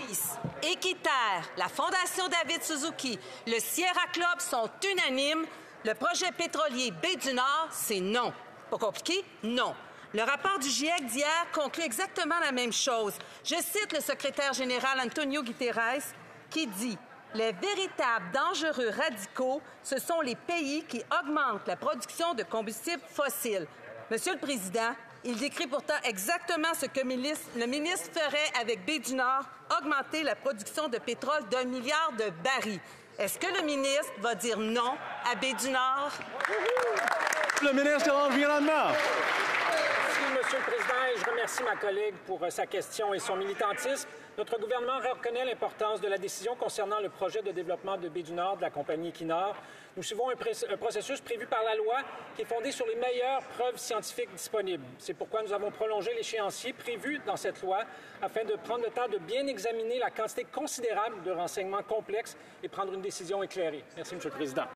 Greenpeace, Équiterre, la Fondation David Suzuki, le Sierra Club sont unanimes. Le projet pétrolier Baie du Nord, c'est non. Pas compliqué? Non. Le rapport du GIEC d'hier conclut exactement la même chose. Je cite le secrétaire général Antonio Guterres qui dit les véritables dangereux radicaux, ce sont les pays qui augmentent la production de combustibles fossiles. Monsieur le Président, il décrit pourtant exactement ce que le ministre ferait avec Baie du Nord, augmenter la production de pétrole d'un milliard de barils. Est-ce que le ministre va dire non à Baie du Nord? Le ministre de l'Environnement. Monsieur le Président, et je remercie ma collègue pour euh, sa question et son militantisme. Notre gouvernement reconnaît l'importance de la décision concernant le projet de développement de Baie du Nord de la compagnie Equinor. Nous suivons un, un, processus prévu par la loi qui est fondé sur les meilleures preuves scientifiques disponibles. C'est pourquoi nous avons prolongé l'échéancier prévu dans cette loi afin de prendre le temps de bien examiner la quantité considérable de renseignements complexes et prendre une décision éclairée. Merci, Monsieur le Président.